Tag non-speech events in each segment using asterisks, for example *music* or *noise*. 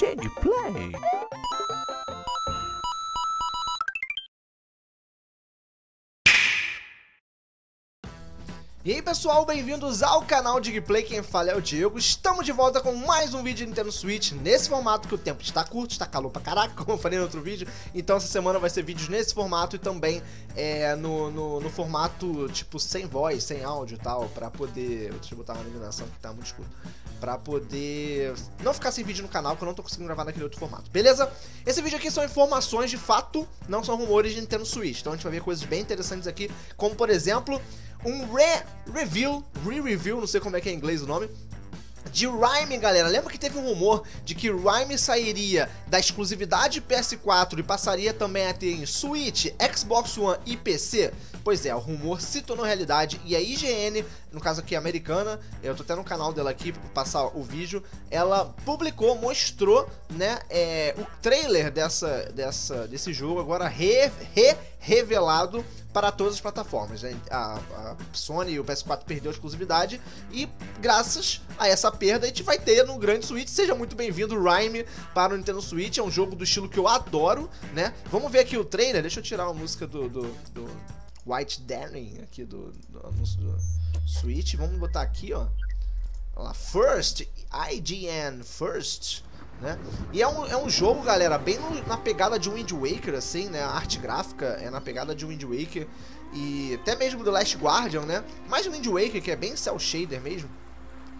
Jig Play. E aí pessoal, bem-vindos ao canal Digplay, quem fala é o Diego. Estamos de volta com mais um vídeo de Nintendo Switch Nesse formato que o tempo está curto, está calor pra caraca, *laughs* como eu falei no outro vídeo. Então essa semana vai ser vídeos nesse formato e também é, no, no, no, formato tipo sem voz, sem áudio e tal Pra poder... deixa eu botar uma iluminação que tá muito escuro Pra poder não ficar sem vídeo no canal, que eu não tô conseguindo gravar naquele outro formato, beleza? Esse vídeo aqui são informações de fato, não são rumores de Nintendo Switch Então a gente vai ver coisas bem interessantes aqui, como por exemplo um re-review, re-review, não sei como é que é em inglês o nome, de Rhyme, galera. Lembra que teve um rumor de que Rhyme sairia da exclusividade PS4 e passaria também a ter em Switch, Xbox One e PC? Pois é, o rumor se tornou realidade e a IGN, no caso aqui americana, eu tô até no canal dela aqui pra passar o vídeo, ela publicou, mostrou, né, é, o trailer dessa, dessa, desse jogo agora re, re revelado para todas as plataformas. Né? A, a, Sony e o PS4 perdeu a exclusividade e graças a essa perda a gente vai ter no grande Switch. Seja muito bem-vindo, Rhyme, para o Nintendo Switch. É um jogo do estilo que eu adoro, né? Vamos ver aqui o trailer. Deixa eu tirar a música do, do, do White Daring aqui do, do anúncio do Switch. Vamos botar aqui, ó. Lá, First, IGN First né? E é um, é um jogo, galera, bem no, na pegada de Wind Waker, assim, né? A arte gráfica é na pegada de Wind Waker e até mesmo do Last Guardian, né? Mais Wind Waker, que é bem cel shader mesmo.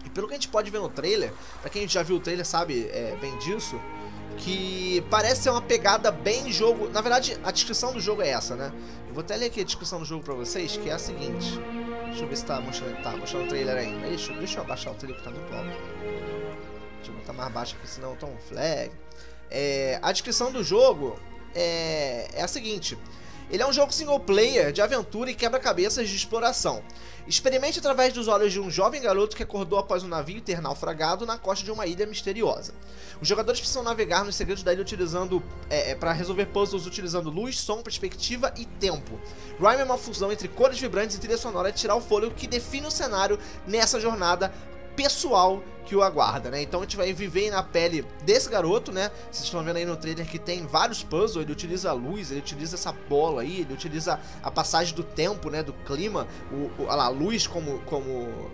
E pelo que a gente pode ver no trailer, pra quem já viu o trailer sabe é, bem disso, que parece ser uma pegada bem jogo... Na verdade, a descrição do jogo é essa, né? Eu vou até ler aqui a descrição do jogo pra vocês, que é a seguinte. Deixa eu ver se tá mostrando, tá mostrando o trailer ainda. Deixa, deixa eu abaixar o trailer que tá muito alto. Deixa eu botar mais baixo aqui, senão toma um flag. É, a descrição do jogo é, é a seguinte. Ele é um jogo single player de aventura e quebra-cabeças de exploração. Experimente através dos olhos de um jovem garoto que acordou após um navio ter naufragado na costa de uma ilha misteriosa. Os jogadores precisam navegar nos segredos da ilha utilizando é, é, para resolver puzzles utilizando luz, som, perspectiva e tempo. Rhyme é uma fusão entre cores vibrantes e trilha sonora de tirar o fôlego que define o cenário nessa jornada pessoal que o aguarda, né? Então a gente vai viver na pele desse garoto, né? Vocês estão vendo aí no trailer que tem vários puzzles, ele utiliza a luz, ele utiliza essa bola aí, ele utiliza a passagem do tempo, né? Do clima, o, a luz como, como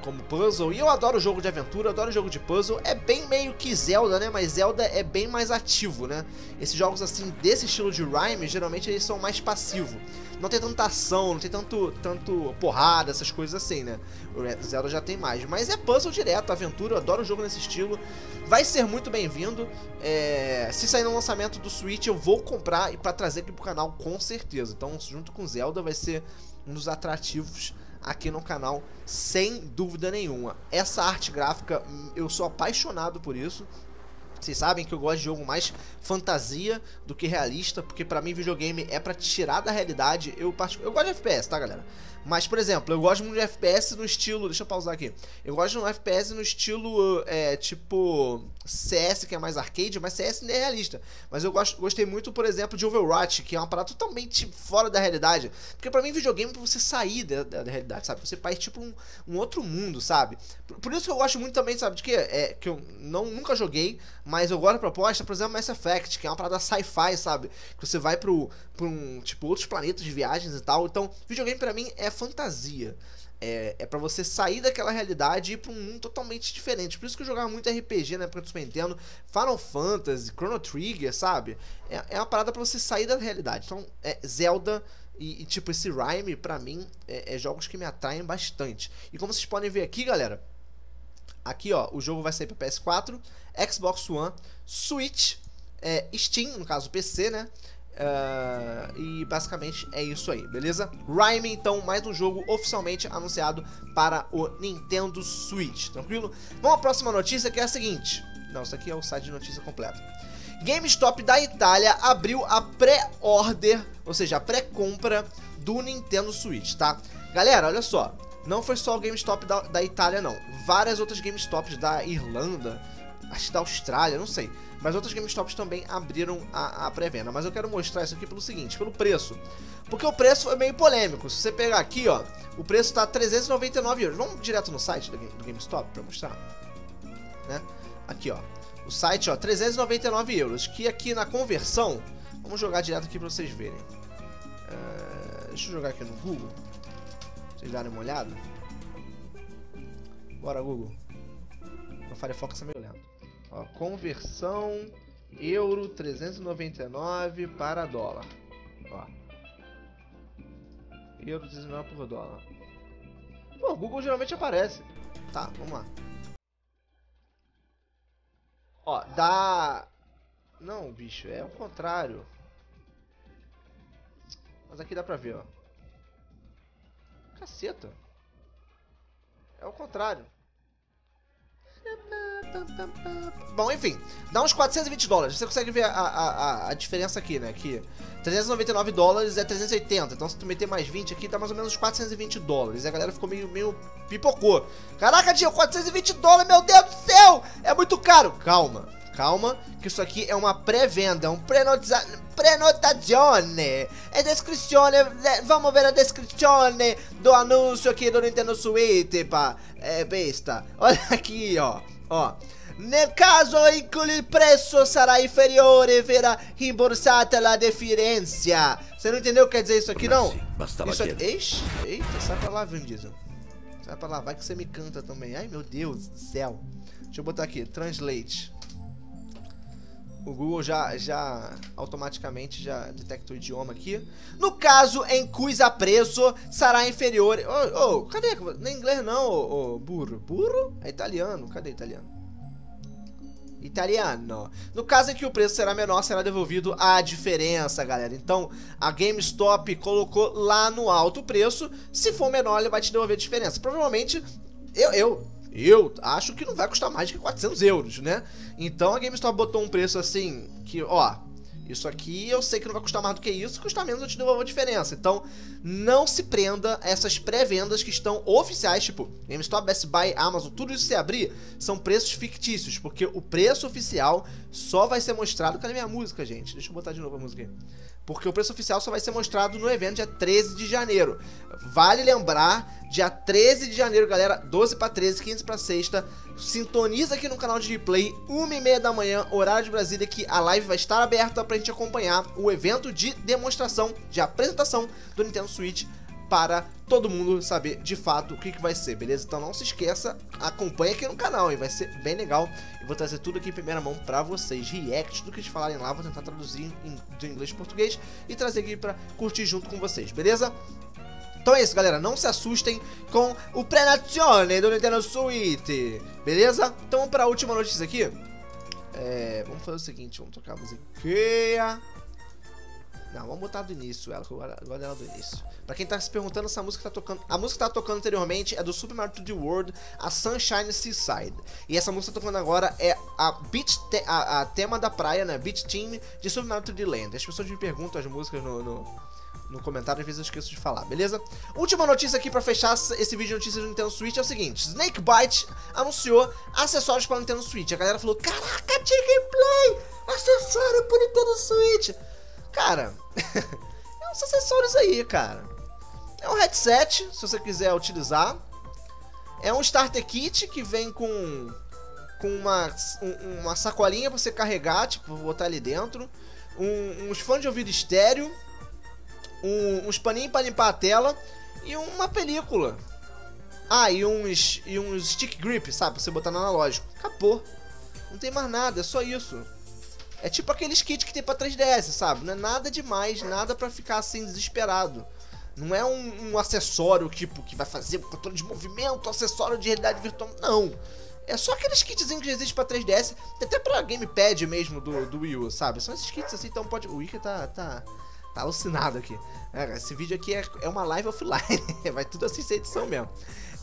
como puzzle. E eu adoro jogo de aventura, adoro jogo de puzzle. É bem meio que Zelda, né? Mas Zelda é bem mais ativo, né? Esses jogos assim, desse estilo de Rhyme, geralmente eles são mais passivos. Não tem tanta ação, não tem tanto, tanto porrada, essas coisas assim, né? O Zelda já tem mais. Mas é puzzle direto, aventura, eu adoro jogo nesse estilo. Vai ser muito bem-vindo. É... Se sair no lançamento do Switch, eu vou comprar e para trazer aqui pro canal com certeza. Então, junto com Zelda, vai ser um dos atrativos aqui no canal, sem dúvida nenhuma. Essa arte gráfica, eu sou apaixonado por isso. Vocês sabem que eu gosto de jogo mais fantasia do que realista, porque para mim videogame é para tirar da realidade. Eu, eu gosto de FPS, tá, galera? Mas, por exemplo, eu gosto muito de FPS no estilo. Deixa eu pausar aqui. Eu gosto de um FPS no estilo é, tipo CS, que é mais arcade, mas CS não é realista. Mas eu gosto, gostei muito, por exemplo, de Overwatch, que é uma parada totalmente fora da realidade. Porque para mim, videogame é pra você sair da, da, da, realidade, sabe? Você faz tipo um, um outro mundo, sabe? Por, por, isso que eu gosto muito também, sabe? De que? É, que eu não, nunca joguei, mas eu gosto da proposta, por exemplo, Mass Effect, que é uma parada sci-fi, sabe? Que você vai pro, pro um, tipo, outros planetas de viagens e tal. Então, videogame para mim é fantasia. É, é para você sair daquela realidade e ir pra um mundo totalmente diferente. Por isso que eu jogava muito RPG na época do Super Nintendo, Final Fantasy, Chrono Trigger, sabe? É, é uma parada para você sair da realidade. Então, é Zelda e, e tipo, esse Rhyme, pra mim, é, é, jogos que me atraem bastante. E como vocês podem ver aqui, galera, aqui ó, o jogo vai sair pra PS4, Xbox One, Switch, é, Steam, no caso PC, né? Uh, e basicamente é isso aí, beleza? Rhyme, então, mais um jogo oficialmente anunciado para o Nintendo Switch, tranquilo? Vamos à próxima notícia que é a seguinte. Não, isso aqui é o site de notícia completo. GameStop da Itália abriu a pré-order, ou seja, a pré-compra do Nintendo Switch, tá? Galera, olha só, não foi só o GameStop da, da Itália, não. Várias outras GameStops da Irlanda, acho da Austrália, não sei. Mas outras GameStops também abriram a, a pré-venda. Mas eu quero mostrar isso aqui pelo seguinte, pelo preço. Porque o preço é meio polêmico. Se você pegar aqui, ó, o preço tá 399 euros. Vamos direto no site do, do GameStop pra mostrar. Né? Aqui, ó. O site, ó, 399 euros. Que aqui na conversão... Vamos jogar direto aqui pra vocês verem. Uh, deixa eu jogar aqui no Google. Pra vocês darem uma olhada. Bora, Google. O Firefox é meio lento. Ó, conversão euro 399 para dólar. Ó. Euro 19 por dólar. Pô, Google geralmente aparece. Tá, vamos lá. Ó, dá... Não, bicho, é o contrário. Mas aqui dá pra ver, ó. Caceta. É o contrário. Bom, enfim, dá uns 420 dólares. Você consegue ver a, a, a, diferença aqui, né? Que 399 dólares é 380. Então, se tu meter mais 20 aqui, dá mais ou menos 420 dólares. A galera ficou meio, meio pipocou. Caraca, Dio, 420 dólares, meu Deus do céu! É muito caro. Calma, calma, que isso aqui é uma pré-venda, é um prenotazione. É descrizione, vamos ver a descrizione do anúncio aqui do Nintendo Switch, pá. É besta. *laughs* Olha aqui, ó. Ó. Nel caso in cui il prezzo sarà inferiore, verrà rimborsata la differenza. Você não entendeu o que quer dizer isso aqui, não? Isso aqui... Ixi, eita, sai pra lá, Vin Diesel. Sai pra lá, vai que você me canta também. Ai, meu Deus do céu. Deixa eu botar aqui, translate. O Google já, já automaticamente já detecta o idioma aqui. No caso em cuja preço será inferior... Oh, oh, cadê? Não é inglês não, oh, oh, burro. Burro? É italiano. Cadê italiano? Italiano. No caso em que o preço será menor, será devolvido a diferença, galera. Então, a GameStop colocou lá no alto o preço. Se for menor, ele vai te devolver a diferença. Provavelmente, eu, eu eu acho que não vai custar mais de 400 euros, né? Então a GameStop botou um preço assim, que, ó, isso aqui eu sei que não vai custar mais do que isso, custar menos eu te devolvo a diferença. Então, não se prenda a essas pré-vendas que estão oficiais, tipo GameStop, Best Buy, Amazon, tudo isso se abrir, são preços fictícios, porque o preço oficial só vai ser mostrado... Cadê minha música, gente? Deixa eu botar de novo a música aqui porque o preço oficial só vai ser mostrado no evento dia 13 de janeiro. Vale lembrar, dia 13 de janeiro, galera, 12 para 13, 15 para sexta, sintoniza aqui no canal de replay, 1 e meia da manhã, horário de Brasília, que a live vai estar aberta pra gente acompanhar o evento de demonstração, de apresentação do Nintendo Switch para todo mundo saber de fato o que, que vai ser, beleza? Então não se esqueça, acompanhe aqui no canal, e vai ser bem legal. E vou trazer tudo aqui em primeira mão para vocês, react do que eles falarem lá, vou tentar traduzir em, de inglês e português e trazer aqui para curtir junto com vocês, beleza? Então é isso, galera. Não se assustem com o Prenazione do Nintendo Switch. Beleza? Então vamos para a última notícia aqui. É, vamos fazer o seguinte, vamos tocar a musiquinha. Não, vamos botar do início, ela, agora dela do início. Pra quem tá se perguntando, essa música tá tocando. A música que tá tocando anteriormente é do Super Mario 3D World, a Sunshine Seaside. E essa música que tá tocando agora é a Beach te a, a, tema da praia, né? Beach Team de Super Mario 3D Land. As pessoas me perguntam as músicas no, no, no comentário, às vezes eu esqueço de falar, beleza? Última notícia aqui pra fechar esse vídeo de notícias do Nintendo Switch é o seguinte: Snakebite anunciou acessórios para o Nintendo Switch. A galera falou: Caraca, Chicken Play! Acessório pro Nintendo Switch! Cara, *laughs* é uns acessórios aí, cara. É um headset, se você quiser utilizar. É um starter kit que vem com com uma, um, uma sacolinha pra você carregar, tipo, botar ali dentro. Um, uns fones de ouvido estéreo. Um, uns paninhos pra limpar a tela. E uma película. Ah, e uns, e uns stick grip, sabe? Pra você botar no analógico. Acabou. Não tem mais nada, é só isso. É tipo aqueles kits que tem pra 3DS, sabe? Não é nada demais, nada pra ficar assim desesperado. Não é um, um acessório tipo que vai fazer controle de movimento, acessório de realidade virtual. Não. É só aqueles kitzinhos que existem pra 3DS, até pra gamepad mesmo do, do Wii U, sabe? São esses kits assim, então pode. O Wiki tá, tá, tá alucinado aqui. É, esse vídeo aqui é, é uma live offline, *laughs* vai tudo assim sem edição mesmo.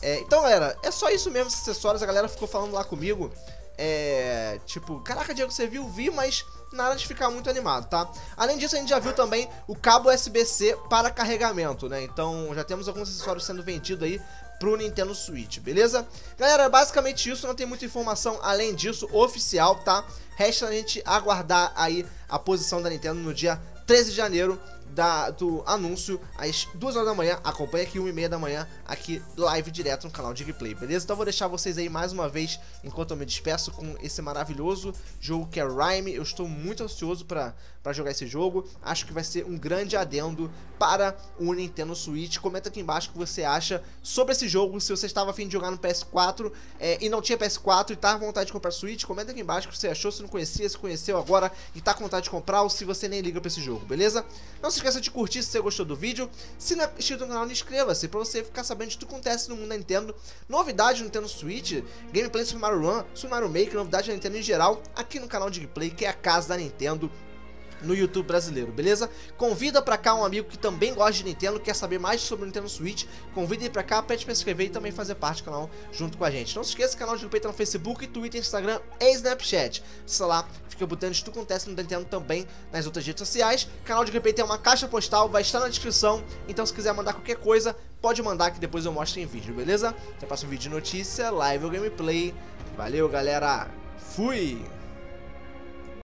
É, então, galera, é só isso mesmo, esses acessórios. A galera ficou falando lá comigo é, tipo, caraca, Diego, você viu? Vi, mas nada de ficar muito animado, tá? Além disso, a gente já viu também o cabo USB-C para carregamento, né? Então, já temos alguns acessórios sendo vendidos aí pro Nintendo Switch, beleza? Galera, basicamente isso, não tem muita informação além disso oficial, tá? Resta a gente aguardar aí a posição da Nintendo no dia 13 de janeiro da, do anúncio às 2 horas da manhã. Acompanha aqui 1 e meia da manhã, aqui live direto no canal de gameplay, beleza? Então vou deixar vocês aí mais uma vez, enquanto eu me despeço com esse maravilhoso jogo que é Rhyme. Eu estou muito ansioso para jogar esse jogo. Acho que vai ser um grande adendo para o Nintendo Switch. Comenta aqui embaixo o que você acha sobre esse jogo. Se você estava afim de jogar no PS4 é, e não tinha PS4 e tá com vontade de comprar Switch, comenta aqui embaixo o que você achou. Se não conhecia, se conheceu agora e tá com vontade de comprar ou se você nem liga para esse jogo, beleza? Não se esqueça de curtir se você gostou do vídeo. Se não é inscrito no canal, inscreva-se para você ficar sabendo de tudo que acontece no mundo da Nintendo. Novidade no Nintendo Switch, gameplay Super Mario Run, Super Mario Maker, novidade da Nintendo em geral, aqui no canal de gameplay, que é a casa da Nintendo no YouTube brasileiro, beleza? Convida pra cá um amigo que também gosta de Nintendo, quer saber mais sobre o Nintendo Switch, convida ele pra cá, pede pra inscrever e também fazer parte do canal junto com a gente. Não se esqueça, o canal de tá no Facebook, Twitter, Instagram e Snapchat. Sei lá, fica botando de tudo acontece no Nintendo também nas outras redes sociais. Canal de Gameplay tem uma caixa postal, vai estar na descrição, então se quiser mandar qualquer coisa, pode mandar que depois eu mostro em vídeo, beleza? Até o próximo vídeo de notícia, live ou gameplay. Valeu, galera! Fui!